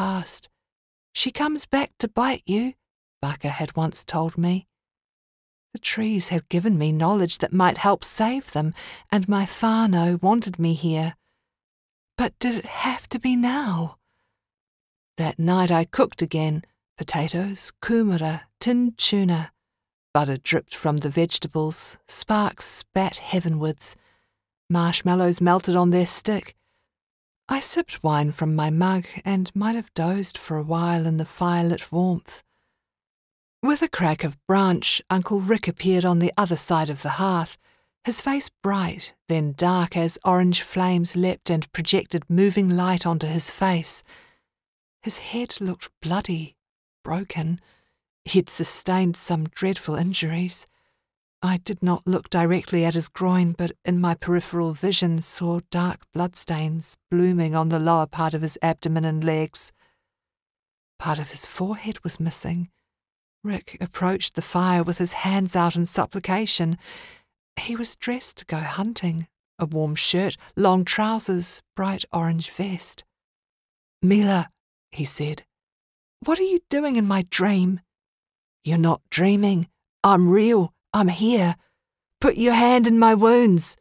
past. She comes back to bite you, Baka had once told me. The trees had given me knowledge that might help save them, and my whānau wanted me here. But did it have to be now? That night I cooked again potatoes, kumara, tinned tuna. Butter dripped from the vegetables, sparks spat heavenwards. Marshmallows melted on their stick. I sipped wine from my mug and might have dozed for a while in the firelit warmth. With a crack of branch, Uncle Rick appeared on the other side of the hearth, his face bright, then dark as orange flames leapt and projected moving light onto his face. His head looked bloody, broken. He'd sustained some dreadful injuries. I did not look directly at his groin, but in my peripheral vision saw dark bloodstains blooming on the lower part of his abdomen and legs. Part of his forehead was missing Rick approached the fire with his hands out in supplication. He was dressed to go hunting a warm shirt, long trousers, bright orange vest. Mila, he said, what are you doing in my dream? You're not dreaming. I'm real. I'm here. Put your hand in my wounds.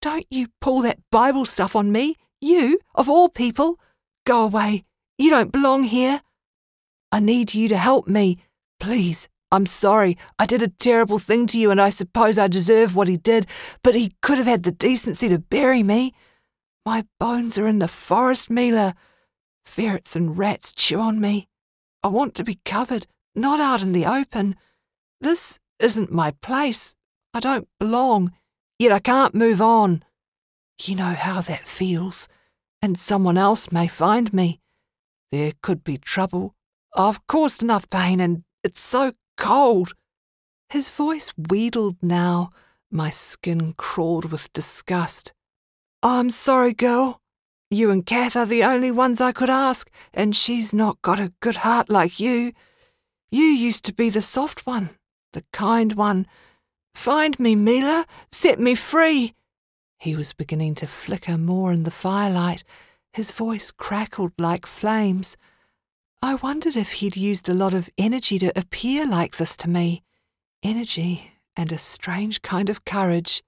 Don't you pull that Bible stuff on me. You, of all people. Go away. You don't belong here. I need you to help me. Please, I'm sorry. I did a terrible thing to you, and I suppose I deserve what he did, but he could have had the decency to bury me. My bones are in the forest, Mila. Ferrets and rats chew on me. I want to be covered, not out in the open. This isn't my place. I don't belong, yet I can't move on. You know how that feels, and someone else may find me. There could be trouble. I've caused enough pain and it's so cold. His voice wheedled now. My skin crawled with disgust. I'm sorry, girl. You and Kath are the only ones I could ask, and she's not got a good heart like you. You used to be the soft one, the kind one. Find me, Mila. Set me free. He was beginning to flicker more in the firelight. His voice crackled like flames. I wondered if he'd used a lot of energy to appear like this to me. Energy and a strange kind of courage.